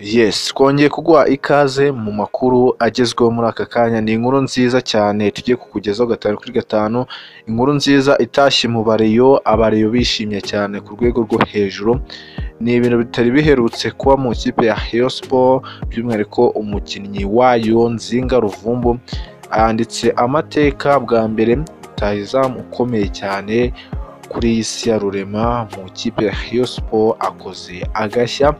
Yes, twongeye kuguha ikaze mu makuru agezweho muri aka kanya. Ni inkuru nziza cyane tugiye kukugezaho gatanu kuri gatanu. Inkuru nziza itashye mu bareyo, abareyo bishimye cyane ku rwego rwo hejuru. Ni ibintu bitari biherutse kuba mu ikipe ya Rayon Sport, by'umwihariko umukinnyi wayo Nzinga Ruvumbu yanditse amateka bwa mbere rutahizamu ukomeye cyane kuri iyi si ya rurema mu ikipe ya Rayon Sport akoze agashya.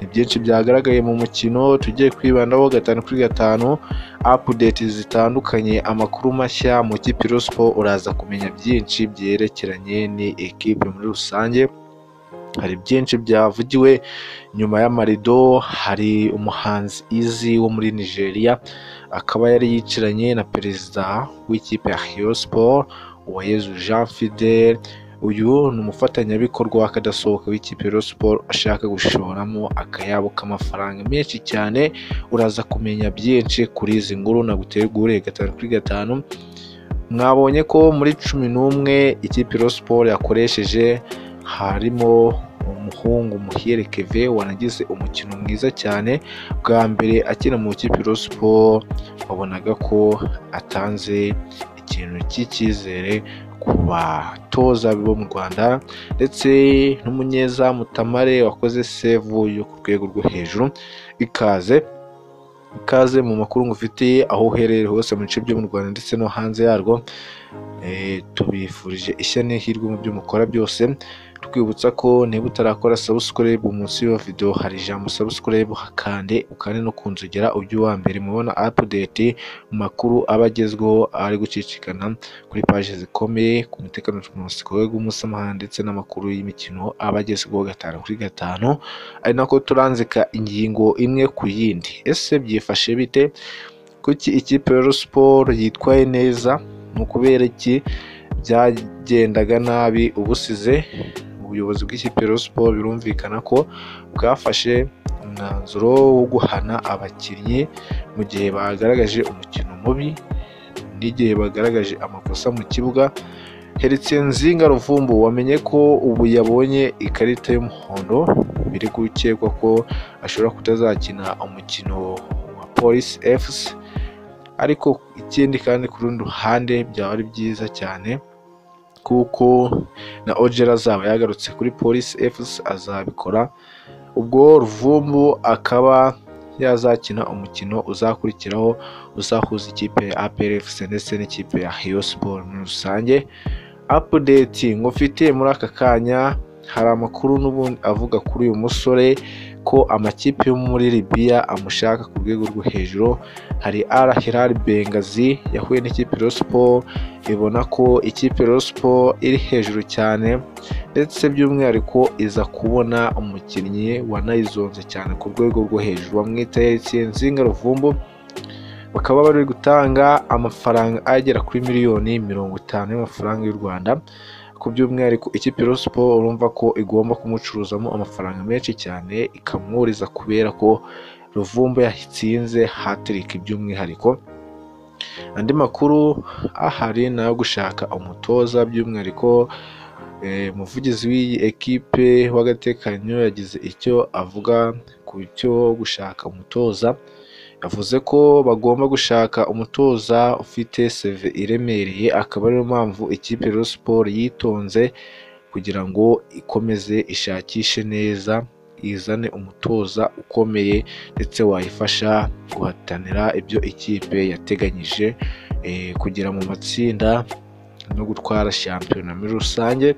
Ni byinshi byagaragaye mu mukino tugiye kwibandaho gatanu kuri gatanu, apudeti zitandukanye, amakuru mashya mu Rayon Sport uraza kumenya byinshi byerekeranye ni ekipe muri rusange. Hari byinshi byavugiwe nyuma y'amarido, hari umuhanzi Izzy wo muri Nigeria, akaba yari yicaranye na perezida w'ikipe ya Rayon Sport, Uwayezu Jean Fidele. Uyu ni umufatanyabikorwa w'akadasohoka w'ikipe ya Rayon Sport ashaka gushoramo akayabo k'amafaranga menshi cyane. Uraza kumenya byinshi kuri izi nkuru naguteguriye gatanu kuri gatanu. Mwabonye ko muri cumi n'umwe ikipe Rayon Sport yakoresheje harimo umuhungu Muhire Kevin wanagize umukino mwiza cyane. Bwa mbere akina mu ikipe Rayon wabonaga ko atanze ikintu cy'icyizere ku batoza bo mu Rwanda ndetse n'umunyezamu Tamare wakoze sevu yo ku rwego rwo hejuru. Ikaze ikaze mu makuru ngufitiye aho uherereye hose mu bice byo mu Rwanda ndetse no hanze yarwo. Eh, tubifurije ishya n'ihirwe mu byo mukora byose twibutsa ko niba utarakora subscribe munsi y'iyo video hari ijambo subscribe hakande ukande no kunzogera ujye uwa mbere. Mubona update mu makuru aba agezweho ari gucicikana kuri paji zikomeye ku mutekano mpuzamahanga ndetse n'amakuru y'imikino aba agezweho gatanu kuri gatanu. Ari nako turanzika ingingo imwe ku yindi. Ese byifashe bite? Kuki ikipe ya Sport yitwaye neza? Ni ukubera iki? Byagendaga nabi? Ubusize? Ubuyobozi bw'ikipe ya Sport birumvikana ko bwafashe umwanzuro wo guhana abakinnyi mu gihe bagaragaje umukino mubi n'igihe bagaragaje amakosa mu kibuga. Heritier Nzinga Ruvumbu wamenye ko ubu yabonye ikarita y'umuhondo biri gukekwa ko ashobora kutazakina umukino wa Police FC ariko ikindi kandi ku rundi ruhande byaba ari byiza cyane. Kuko na Ojera azaba yagarutse kuri Police FC azabikora. Ubwo Ruvumbu akaba yazakina umukino uzakurikiraho uzahuza ikipe ya FC ndetse n'ikipe ya Rayon Sport muri rusange. Update ngufitiye muri aka kanya hari amakuru n'ubundi avuga kuri uyu musore. Ko amakipe yo muri Libya amushaka ku rwego rwo hejuru. Hari Al Hilal Benghazi yahuye n'ikipe Rayon ibona ko ikipe Rayon iri hejuru cyane ndetse by'umwihariko iza kubona umukinnyi wanayizonze cyane ku rwego rwo hejuru. Bamwita Heritier Nzinga Ruvumbu bakaba bari gutanga amafaranga agera kuri miliyoni mirongo itanu y'amafaranga y'u Rwanda. Ku by'umwihariko ikipe Rayon Sport urumva ko igomba kumucuruzamo amafaranga menshi cyane ikamwuriza kubera ko Ruvumbu yatsinze hatiriki by'umwihariko. Andi makuru ahari ni ayo gushaka umutoza by'umwihariko umuvugizi w'iyi ekipe w'agateganyo yagize icyo avuga ku cyo gushaka umutoza. Yavuze ko bagomba gushaka umutoza ufite seve iremereye akaba ariyo mpamvu ikipe Rayon Sport yitonze kugira ngo ikomeze ishakishe neza izane umutoza ukomeye ndetse wayifasha guhatanira ibyo ikipe yateganyije kugera mu matsinda no gutwara shampiyona muri rusange.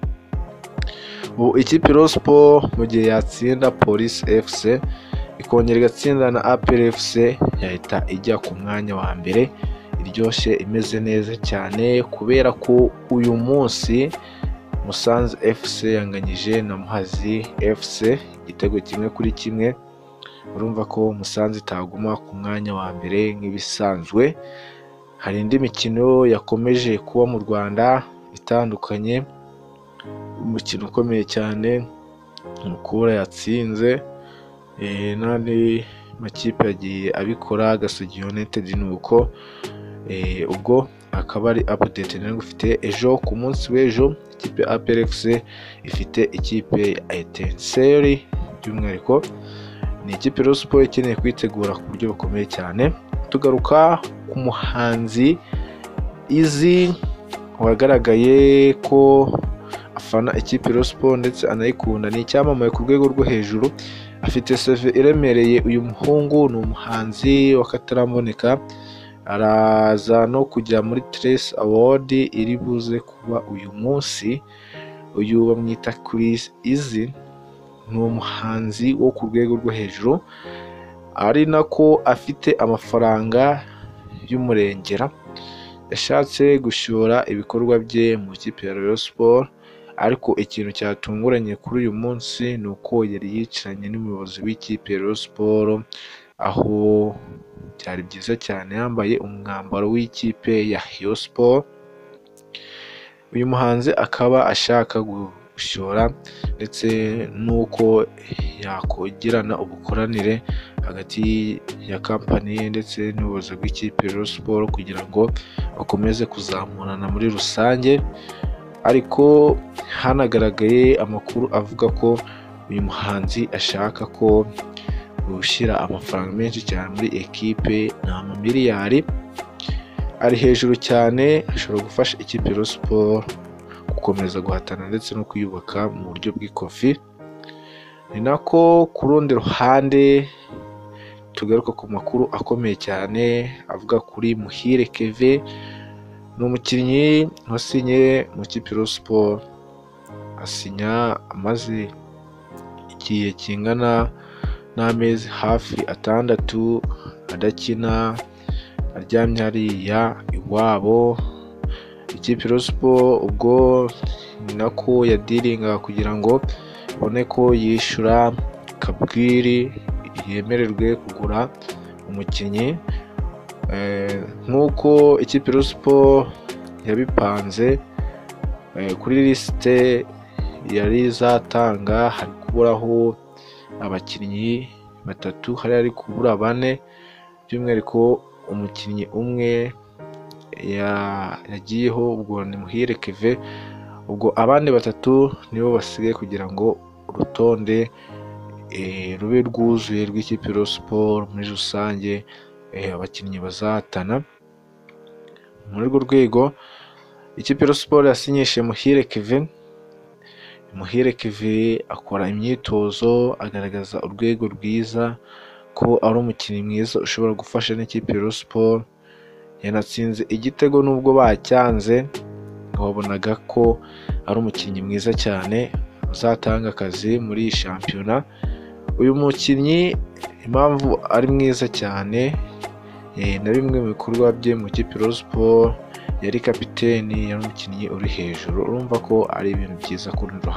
Ubu ikipe Rayon Sport mu gihe yatsinda Police FC ikongera igatsinda na APR FC yahita ijya ku mwanya wa mbere. Iryoshye imeze neza cyane kubera ko uyu munsi Musanze FC yanganyije na Muhazi FC igitego kimwe kuri kimwe. Urumva ko Musanze itaguma ku mwanya wa mbere nk'ibisanzwe. Hari indi mikino yakomeje kuba mu Rwanda itandukanye. Umukino ukomeye cyane Mukura yatsinze. N'andi makipe yagiye abikora Gasogi United ni uko ubwo akaba ari update nari ngufite ejo ku munsi w'ejo ikipe FC ifite ikipe ya Etincelle by'umwihariko ni ikipe Rayon Sport ikeneye kwitegura ku buryo bukomeye cyane. Tugaruka ku muhanzi izi wagaragaye ko afana ikipe Rayon Sport ndetse anayikunda. Ni icyamamaye ku rwego rwo hejuru. Afite seve iremereye uyu muhungu ni umuhanzi w'akataramboneka araza no kujya muri Trace Award iri buze kuba uyu munsi. Uyu bamwita Chris Easy ni umuhanzi wo ku rwego rwo hejuru. Ari nako afite amafaranga y'umurengera. Yashatse gushora ibikorwa bye mu ikipe ya ariko ikintu cyatunguranye kuri uyu munsi ni uko yari yicaranye n'umuyobozi w'ikipe ya Rayon Sport aho byari byiza cyane yambaye umwambaro w'ikipe ya Rayon Sport uyu muhanzi akaba ashaka gushora ndetse n'uko yakongirana ubukoranire hagati ya kampani ye ndetse n'ubuyobozi bw'ikipe ya Rayon Sport kugira ngo bakomeze kuzamurana muri rusange. Ariko hanagaragaye amakuru avuga ko uyu muhanzi ashaka ko gushyira amafaranga menshi cyane muri ekipe ni amamiliyari ari hejuru cyane ashobora gufasha ikipe ya Sport gukomeza guhatana ndetse no kuyubaka mu buryo bw'ikofi. Ni nako ku rundi ruhande tugaruka ku makuru akomeye cyane avuga kuri Muhire Keve ni umukinnyi wasinye mu kipe Rayon Sport asinya amaze igihe kingana n'amezi hafi atandatu adakina aryamye hariya iwabo. Ikipe Sport ubwo ni nako yadiringaga kugira ngo ibone ko yishyura kabwiri yemererwe kugura umukinnyi. Nk'uko ikipe Sport yabipanze kuri lisite yari izatanga hari kuburaho abakinnyi batatu hari hari kubura bane. By'umwihariko umukinnyi umwe yagiyeho ubwo ni Muhire Keve ubwo abandi batatu nibo basigaye kugira ngo urutonde rube rwuzuye rw'ikipe Sport muri rusange abakinnyi bazahatana muri urwo rwego ikipe Sport yasinyishije Muhire Keve Muhire Keve akora imyitozo agaragaza urwego rwiza ko ari umukinnyi mwiza ushobora gufasha n'ikipe Rayon Sport yanatsinze igitego nubwo bacyanze wabonaga ko ari umukinnyi mwiza cyane uzatanga akazi muri iyi shampiyona. Uyu mukinnyi impamvu ari mwiza cyane na bimwe mu bikorwa bye mu kipe Rayon Sport yari kapiteni yari umukinnyi uri hejuru. Urumva ko ari ibintu byiza kuri ruhande.